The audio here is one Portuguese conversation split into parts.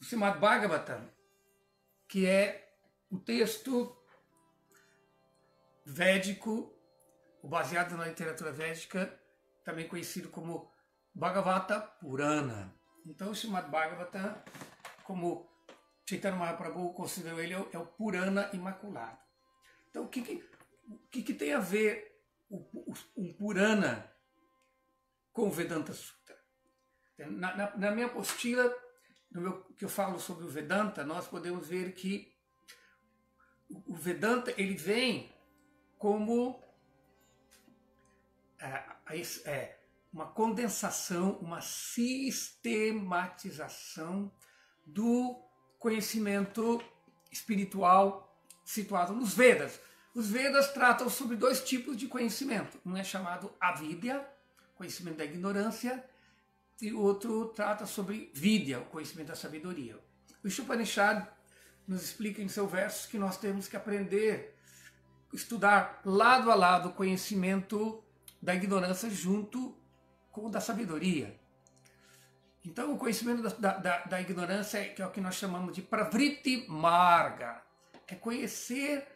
O Srimad Bhagavatam, que é o texto védico, baseado na literatura védica, também conhecido como Bhagavata Purana. Então, o Srimad Bhagavatam, como Chaitanya Mahaprabhu considerou ele, é o Purana Imaculado. Então, o que, que, o que, tem a ver um Purana com o Vedanta Sutra? Na, na, na minha apostila, no meu, que eu falo sobre o Vedanta, nós podemos ver que o Vedanta ele vem como é, é, uma condensação, uma sistematização do conhecimento espiritual situado nos Vedas. Os Vedas tratam sobre dois tipos de conhecimento. Um é chamado avidya, conhecimento da ignorância, e o outro trata sobre vidya, o conhecimento da sabedoria. O Upanishad nos explica em seus versos que nós temos que aprender, estudar lado a lado o conhecimento da ignorância junto com o da sabedoria. Então, o conhecimento da, da, da ignorância é, é o que nós chamamos de pravriti marga, é conhecer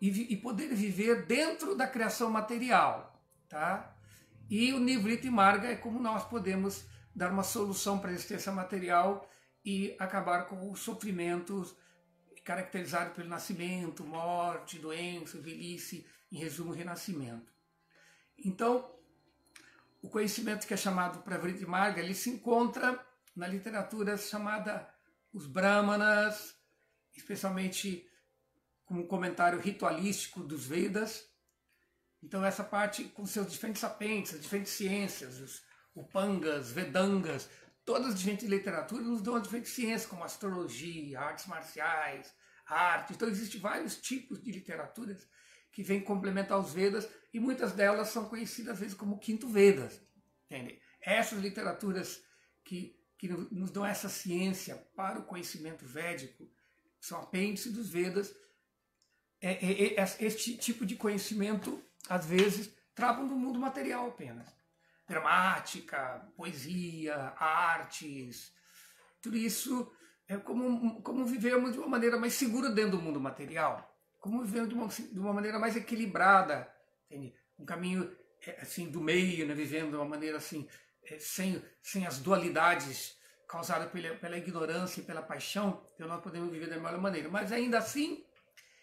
e, e poder viver dentro da criação material, tá? E o Nivriti Marga é como nós podemos dar uma solução para a existência material e acabar com os sofrimentos caracterizados pelo nascimento, morte, doença, velhice, em resumo, renascimento. Então, o conhecimento que é chamado Pravriti Marga, ele se encontra na literatura chamada os Brahmanas, especialmente com um comentário ritualístico dos Vedas. Então, essa parte com seus diferentes sapentes, diferentes ciências, os Upangas, Vedangas, todas as diferentes literaturas nos dão diferentes ciências, como astrologia, artes marciais, arte. Então, existem vários tipos de literaturas que vêm complementar os Vedas e muitas delas são conhecidas às vezes como Quinto Vedas. Entende? Essas literaturas que, que nos dão essa ciência para o conhecimento védico são apêndice dos Vedas. É, é, é, este tipo de conhecimento, às vezes, tratam do mundo material apenas gramática, poesia, artes, tudo isso é como, como vivemos de uma maneira mais segura dentro do mundo material, como vivemos de uma, de uma maneira mais equilibrada, entende? um caminho é, assim do meio, né? vivendo de uma maneira assim, é, sem, sem as dualidades causadas pela, pela ignorância e pela paixão, então nós podemos viver da melhor maneira. Mas ainda assim,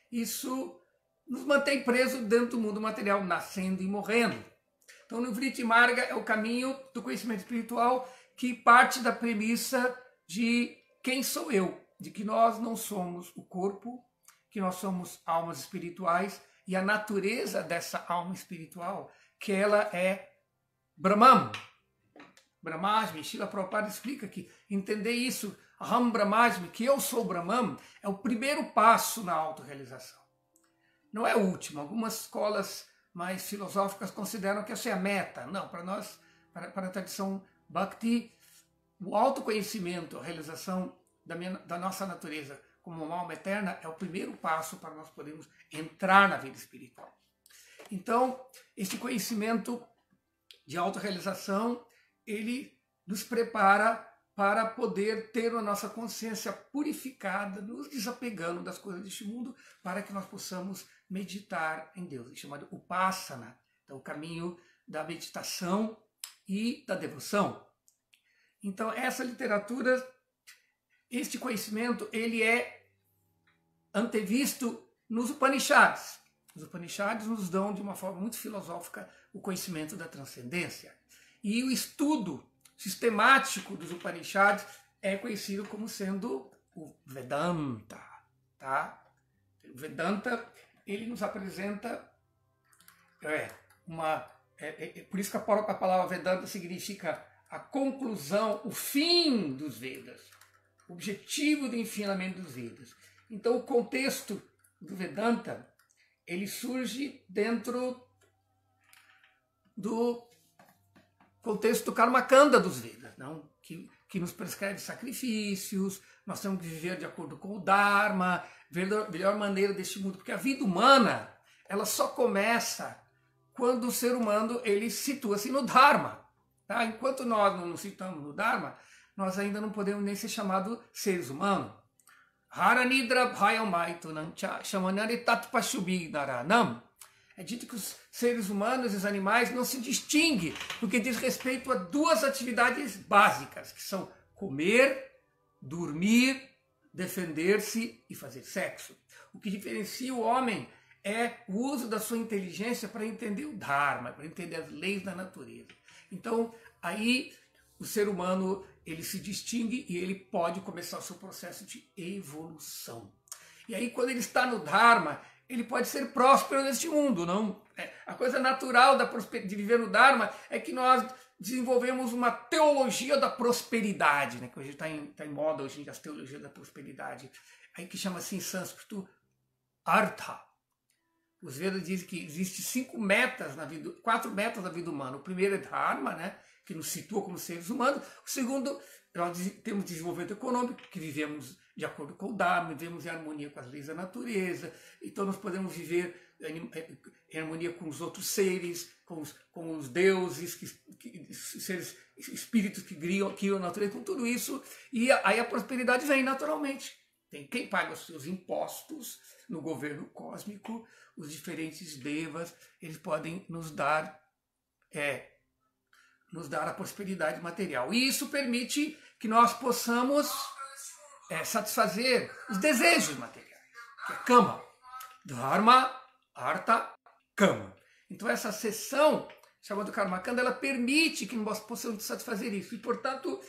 isso nos mantém presos dentro do mundo material, nascendo e morrendo. Então, no Vriti Marga é o caminho do conhecimento espiritual que parte da premissa de quem sou eu, de que nós não somos o corpo, que nós somos almas espirituais e a natureza dessa alma espiritual, que ela é Brahman. Brahmasmi, Shila Prabhupada explica que entender isso, Ram Brahmasmi, que eu sou Brahman, é o primeiro passo na autorrealização. Não é o último. Algumas escolas mais filosóficas consideram que essa é a meta. Não, para nós, para, para a tradição Bhakti, o autoconhecimento, a realização da, minha, da nossa natureza como uma alma eterna é o primeiro passo para nós podermos entrar na vida espiritual. Então, esse conhecimento de autorrealização, ele nos prepara para poder ter a nossa consciência purificada, nos desapegando das coisas deste mundo, para que nós possamos meditar em Deus, é chamado Upasana, então o caminho da meditação e da devoção. Então essa literatura, este conhecimento, ele é antevisto nos Upanishads. Os Upanishads nos dão de uma forma muito filosófica o conhecimento da transcendência. E o estudo sistemático dos Upanishads é conhecido como sendo o Vedanta, tá? O Vedanta ele nos apresenta é, uma. É, é, é por isso que a palavra Vedanta significa a conclusão, o fim dos Vedas, objetivo do ensinamento dos Vedas. Então, o contexto do Vedanta ele surge dentro do contexto do Karmakanda dos Vedas. Vedas, não? Que, que nos prescreve sacrifícios, nós temos que viver de acordo com o Dharma, a melhor maneira deste mundo, porque a vida humana, ela só começa quando o ser humano ele situa-se no Dharma. Tá? Enquanto nós não nos situamos no Dharma, nós ainda não podemos nem ser chamados seres humanos. Haranidra. É dito que os seres humanos e os animais não se distinguem no que diz respeito a duas atividades básicas, que são comer, dormir, defender-se e fazer sexo. O que diferencia o homem é o uso da sua inteligência para entender o Dharma, para entender as leis da natureza. Então, aí o ser humano ele se distingue e ele pode começar o seu processo de evolução. E aí, quando ele está no Dharma, ele pode ser próspero neste mundo, não? É, a coisa natural da de viver no Dharma é que nós desenvolvemos uma teologia da prosperidade, né? que hoje está em, tá em moda hoje as teologias da prosperidade, aí que chama-se em sânscrito Artha. Os Vedas dizem que existem cinco metas na vida, quatro metas na vida humana. O primeiro é Dharma, né? Que nos situa como seres humanos. O segundo, nós temos desenvolvimento econômico, que vivemos de acordo com o Dharma, vivemos em harmonia com as leis da natureza, então nós podemos viver em harmonia com os outros seres, com os, com os deuses, que, que, seres, espíritos que criam, criam a natureza, com tudo isso, e aí a prosperidade vem naturalmente. Tem quem paga os seus impostos no governo cósmico, os diferentes devas, eles podem nos dar é, nos dar a prosperidade material. E isso permite que nós possamos é, satisfazer os desejos materiais, que é Kama. Dharma, Artha, Kama. Então essa sessão, chamada Karmakanda, ela permite que nós possamos satisfazer isso. E, portanto,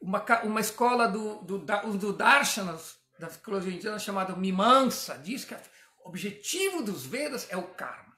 uma, uma escola do, do, do da psicologia indiana, chamada Mimansa, diz que o objetivo dos Vedas é o karma.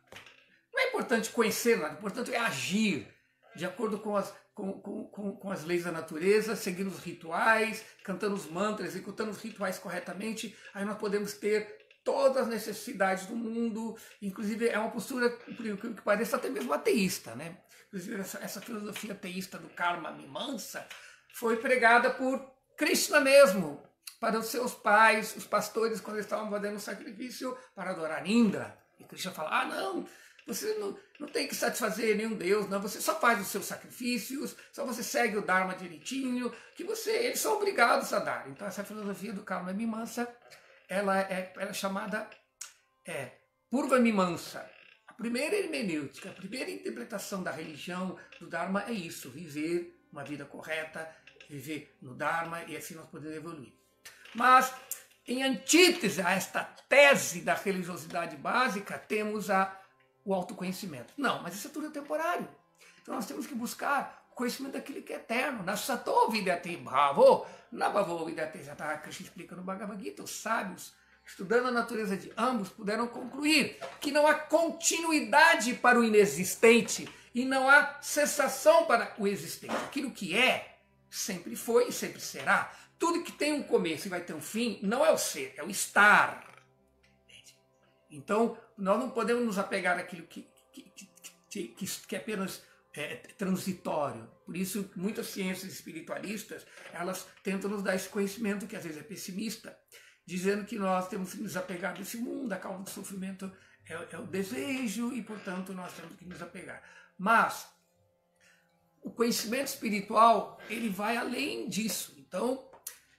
Não é importante conhecer nada, o importante é agir de acordo com as, com, com, com, as leis da natureza, seguindo os rituais, cantando os mantras, executando os rituais corretamente, aí nós podemos ter todas as necessidades do mundo, inclusive é uma postura, que parece até mesmo ateísta, né? Inclusive essa, essa filosofia ateísta do karma mimansa foi pregada por Krishna mesmo, para os seus pais, os pastores, quando eles estavam fazendo o sacrifício para adorar Indra. E Krishna fala, ah não, você não, não tem que satisfazer nenhum Deus, não. Você só faz os seus sacrifícios, só você segue o Dharma direitinho, que você, eles são obrigados a dar. Então essa filosofia do Karma Mimansa, ela é, ela é chamada é, Purva Mimansa. A primeira hermenêutica, a primeira interpretação da religião, do Dharma é isso, viver uma vida correta, viver no Dharma e assim nós podemos evoluir. Mas, em antítese a esta tese da religiosidade básica, temos a o autoconhecimento. Não, mas isso é tudo temporário. Então nós temos que buscar o conhecimento daquilo que é eterno. Nasato vidati bhavo, nabhavo vidati jatah. Krishna explica no Bhagavad Gita, os sábios, estudando a natureza de ambos, puderam concluir que não há continuidade para o inexistente e não há cessação para o existente. Aquilo que é, sempre foi e sempre será. Tudo que tem um começo e vai ter um fim não é o ser, é o estar. Então, nós não podemos nos apegar àquilo que, que, que, que é apenas é, transitório. Por isso, muitas ciências espiritualistas, elas tentam nos dar esse conhecimento que às vezes é pessimista, dizendo que nós temos que nos apegar desse mundo, a causa do sofrimento é, é o desejo e, portanto, nós temos que nos apegar. Mas o conhecimento espiritual, ele vai além disso. Então,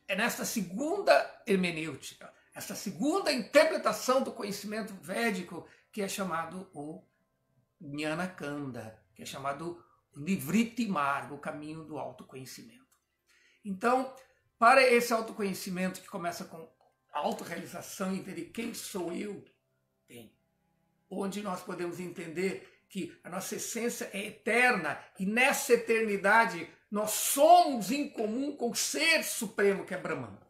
é nesta segunda hermenêutica, essa segunda interpretação do conhecimento védico, que é chamado o Jnana Kanda, que é chamado Nivriti Marga, o caminho do autoconhecimento. Então, para esse autoconhecimento que começa com autorrealização, entender quem sou eu, tem. Onde nós podemos entender que a nossa essência é eterna e nessa eternidade nós somos em comum com o ser supremo que é Brahman.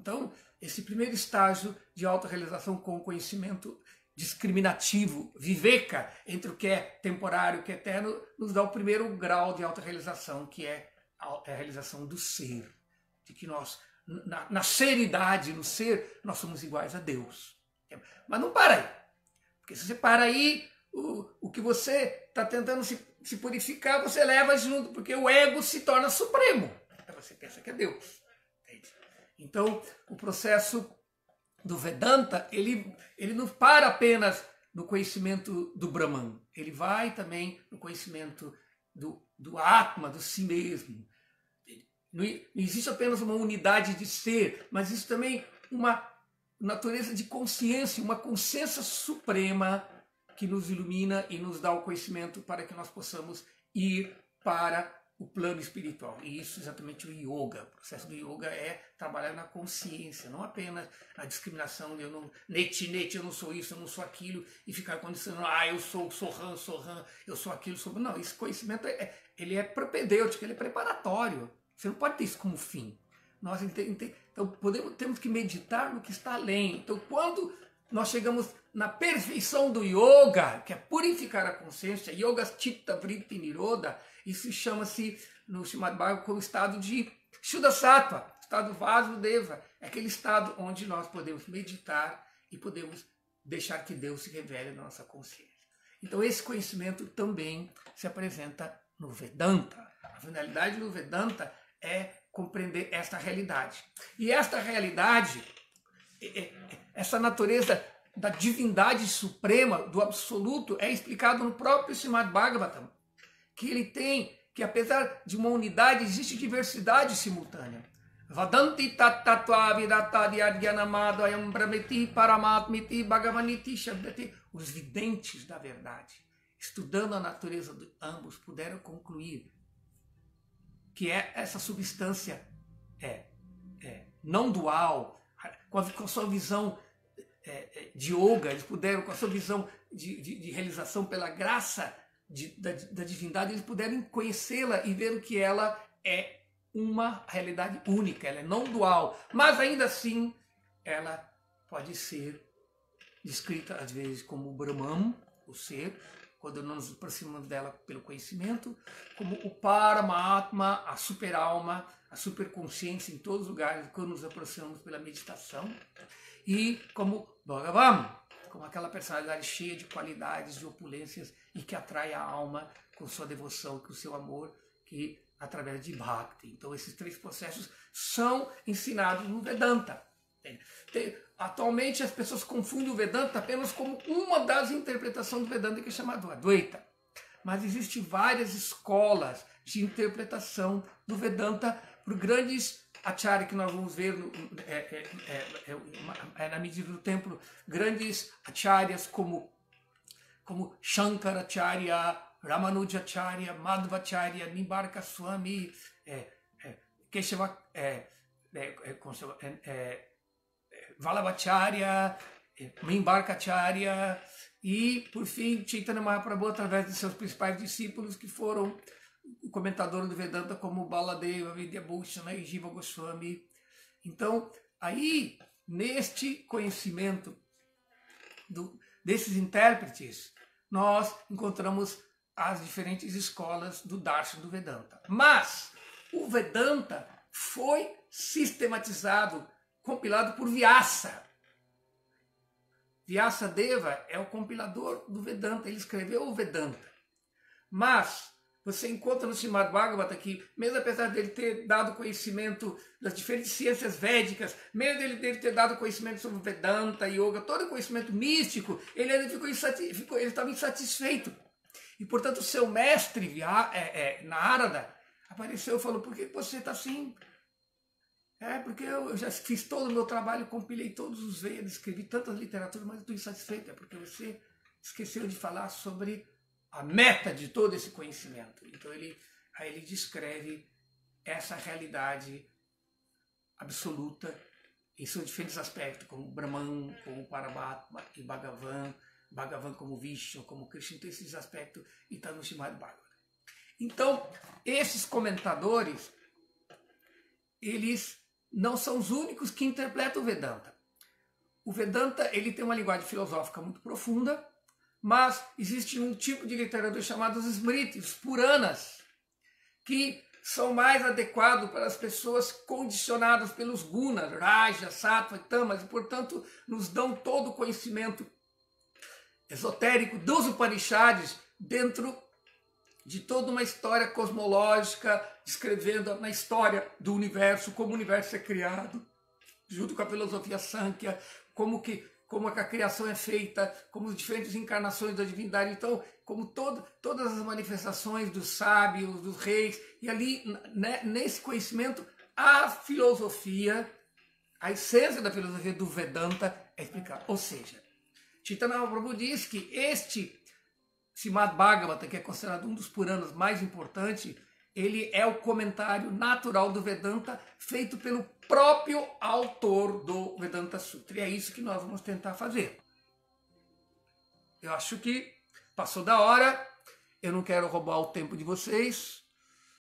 Então, esse primeiro estágio de autorrealização com conhecimento discriminativo, viveka, entre o que é temporário e o que é eterno, nos dá o primeiro grau de autorrealização, que é a realização do ser. De que nós, na, na seridade, no ser, nós somos iguais a Deus. Mas não para aí. Porque se você para aí, o, o que você está tentando se, se purificar, você leva junto, porque o ego se torna supremo. Aí você pensa que é Deus. Então, o processo do Vedanta, ele, ele não para apenas no conhecimento do Brahman, ele vai também no conhecimento do, do Atma, do si mesmo. Não existe apenas uma unidade de ser, mas isso também uma natureza de consciência, uma consciência suprema que nos ilumina e nos dá o conhecimento para que nós possamos ir para o plano espiritual. E isso é exatamente o yoga. O processo do yoga é trabalhar na consciência, não apenas a discriminação, eu não, neti, neti, eu não sou isso, eu não sou aquilo, e ficar condicionando, ah, eu sou, sou ran, sou ran, eu sou aquilo, sou... Não, esse conhecimento, é, ele é propedêutico, ele é preparatório. Você não pode ter isso como fim. Nós então podemos, temos que meditar no que está além. Então quando nós chegamos na perfeição do yoga, que é purificar a consciência, yoga chitta vritti niroda, isso chama-se no Srimad Bhagavatam como estado de Shuddha Sattva, estado Vasudeva, é aquele estado onde nós podemos meditar e podemos deixar que Deus se revele na nossa consciência. Então esse conhecimento também se apresenta no Vedanta. A finalidade do Vedanta é compreender esta realidade. E esta realidade, essa natureza da divindade suprema, do absoluto, é explicado no próprio Srimad Bhagavatam, que ele tem, que apesar de uma unidade, existe diversidade simultânea. Vadanti brahmeti paramatmiti bhagavaniti shabdati. Os videntes da verdade, estudando a natureza de ambos, puderam concluir que é essa substância é, é não dual, com a, com a sua visão é, é, de yoga, eles puderam, com a sua visão de, de, de realização pela graça de, da, da divindade, eles puderam conhecê-la e ver que ela é uma realidade única, ela é não dual, mas ainda assim ela pode ser descrita às vezes como Brahman, o ser, quando nos aproximamos dela pelo conhecimento, como o Paramatma, a super-alma, a superconsciência em todos os lugares, quando nos aproximamos pela meditação, e como Bhagavan, como aquela personalidade cheia de qualidades, de opulências e que atrai a alma com sua devoção, com seu amor, que através de Bhakti. Então esses três processos são ensinados no Vedanta. Tem, atualmente as pessoas confundem o Vedanta apenas como uma das interpretações do Vedanta que é chamado Advaita. Mas existem várias escolas de interpretação do Vedanta por grandes acharya que nós vamos ver é, é, é, é, na medida do tempo, grandes acharyas como, como Shankaracharya, Ramanujacharya, Madhvacharya, Nimbarka Swami, é, é, Keshava, é, é, é, Vallabhacharya, Mimbarkacharya e, por fim, Chaitanya Mahaprabhu, através de seus principais discípulos, que foram o comentador do Vedanta como Baladeva, Vidyabhushana e Jiva Goswami. Então, aí, neste conhecimento do, desses intérpretes, nós encontramos as diferentes escolas do Darshan do Vedanta. Mas o Vedanta foi sistematizado compilado por Vyasa. Vyasa Deva é o compilador do Vedanta, ele escreveu o Vedanta. Mas você encontra no Srimad Bhagavata que, mesmo apesar dele ter dado conhecimento das diferentes ciências védicas, mesmo dele, dele ter dado conhecimento sobre Vedanta, Yoga, todo conhecimento místico, ele ainda ficou, ficou ele estava insatisfeito. E, portanto, o seu mestre, é, é, Narada, apareceu e falou, por que você está assim? É, porque eu já fiz todo o meu trabalho, compilei todos os Vedas, escrevi tantas literaturas, mas estou insatisfeito. É porque você esqueceu de falar sobre a meta de todo esse conhecimento. Então ele, aí ele descreve essa realidade absoluta em seus diferentes aspectos, como Brahman, como Paramatma e Bhagavan, Bhagavan como Vishnu, como Krishna, então esses aspectos e está no Srimad Bhagavatam. Então, esses comentadores, eles não são os únicos que interpretam o Vedanta. O Vedanta ele tem uma linguagem filosófica muito profunda, mas existe um tipo de literatura chamada os Smritis, Puranas, que são mais adequados para as pessoas condicionadas pelos gunas, Raja, Sattva e Tamas, e portanto nos dão todo o conhecimento esotérico dos Upanishads dentro de toda uma história cosmológica, descrevendo na história do universo, como o universo é criado, junto com a filosofia Sankhya, como que como a criação é feita, como as diferentes encarnações da divindade, então, como todo, todas as manifestações dos sábios, dos reis, e ali, né, nesse conhecimento, a filosofia, a essência da filosofia do Vedanta é explicada. Ou seja, Chaitanya Mahaprabhu diz que este Srimad Bhagavata, que é considerado um dos Puranas mais importantes, ele é o comentário natural do Vedanta feito pelo próprio autor do Vedanta Sutra. E é isso que nós vamos tentar fazer. Eu acho que passou da hora, eu não quero roubar o tempo de vocês.